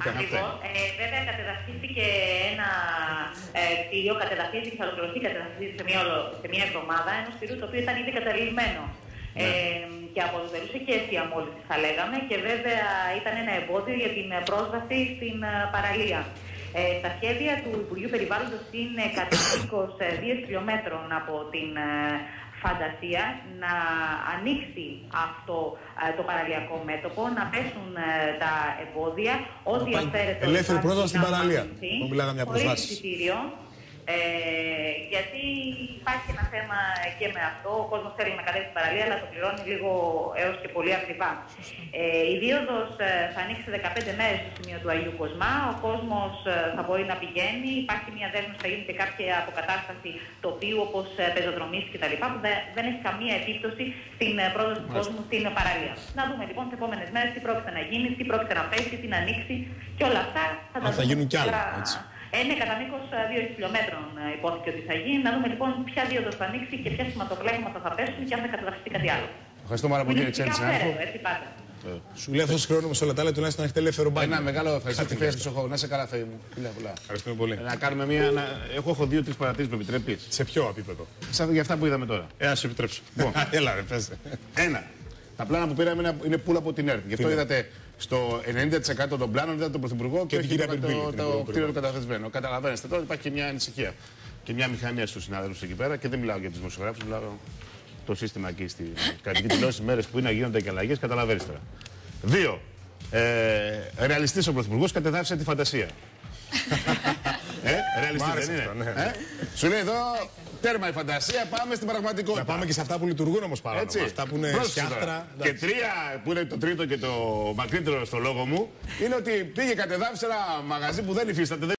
Ακριβώς. Ε, βέβαια, κατεδαφίστηκε ένα ε, κτίριο, κατεδαφίστηκε, θα ολοκληρωθεί, κατεδαφίστηκε σε μια, ολο- σε μια εβδομάδα ενός κτίριου το οποίο ήταν ήδη καταλημμένο. Ε, και αποτελούσε και αίσια μόλις θα λέγαμε και βέβαια ήταν ένα εμπόδιο για την πρόσβαση στην ε, παραλία. Ε, τα σχέδια του Υπουργείου Περιβάλλοντος είναι κατά μήκος ε, δύο χιλιόμετρων από την ε, φαντασίας να ανοίξει αυτό ε, το παραλιακό μέτωπο, να πέσουν ε, τα εμπόδια, ό,τι πάει αυθαίρετο ελεύθερη υπάρχει πρόσβαση στην να παραλία. απομακρυνθεί, Που μιλάγαμε για χωρίς προσβάσεις. εισιτήριο. Ε, γιατί υπάρχει ένα θέμα και με αυτό. Ο κόσμος θέλει να κατέβει στην παραλία, αλλά το πληρώνει λίγο έως και πολύ ακριβά. Ε, η δίωδος θα ανοίξει σε 15 μέρες στο σημείο του Αγίου Κοσμά. Ο κόσμος θα μπορεί να πηγαίνει. Υπάρχει μια δέσμευση, θα γίνει και κάποια αποκατάσταση τοπίου όπως πεζοδρομής κτλ. που δε- δεν έχει καμία επίπτωση στην ε, πρόσβαση του κόσμου στην παραλία. Να δούμε λοιπόν τις επόμενες μέρες τι πρόκειται να γίνει, τι πρόκειται να πέσει, τι να ανοίξει και όλα αυτά θα τα Α, θα δούμε γίνουν κι άλλα, σιγά. έτσι. Ε, ναι, κατά μήκο 2 χιλιόμετρων ε, υπόθηκε ότι θα γίνει. Να δούμε λοιπόν ποια δίωδο θα ανοίξει και ποια σηματοπλέγματα θα πέσουν και αν θα καταδαφιστεί κάτι άλλο. Ευχαριστώ πάρα Που πολύ, είναι κύριε φυσικά Τσέλη. αυθαίρετο, έτσι πάντα. Σου λέει αυτός χρόνος με όλα τα άλλα τουλάχιστον να έχετε ελεύθερο μπάνιο. Ένα μεγάλο ευχαριστώ Κάτι τη θέση λες. του Σοχώ. Να σε καλά, Θεή μου. Φιλιά πολλά. Ευχαριστούμε πολύ. Να κάνουμε μία. Να... Έχω, έχω δύο-τρει παρατηρήσεις που επιτρέπεις; Σε ποιο επίπεδο; Για αυτά που είδαμε τώρα. Ε, ας σου επιτρέψω. Έλα, ρε, πες. Ένα. Τα πλάνα που πήραμε είναι- είναι πουλ από την ΕΡΤ. Γι' αυτό Είναι. είδατε στο 90% των πλάνων είδατε τον Πρωθυπουργό και, την όχι κυρία το, Πυρπίλη, το, την το, Υπουργό κτίριο του καταθεσμένο. Καταλαβαίνετε τώρα υπάρχει και μια ανησυχία. Και μια μηχανία στους συναδέλφου εκεί πέρα και δεν μιλάω για τους δημοσιογράφους, μιλάω το σύστημα εκεί στη κρατική τηλεόραση μέρες που είναι να γίνονται και αλλαγές. Καταλαβαίνεις τώρα. Δύο. Ε, Ρεαλιστής ο Πρωθυπουργός κατεδάφισε τη φαντασία. ε, ρεαλιστής Μ' άρεσε δεν είναι. αυτό, ναι. Ε; Σου λέει εδώ τέρμα η φαντασία, πάμε στην πραγματικότητα. Να πάμε και σε αυτά που λειτουργούν όμως παράνομα. Έτσι. Αυτά που είναι Πρόσεξε τώρα. σκιάχτρα. Και τρία, που είναι το τρίτο και το μακρύτερο στο λόγο μου, είναι ότι πήγε κατεδάφισε ένα μαγαζί που δεν υφίσταται.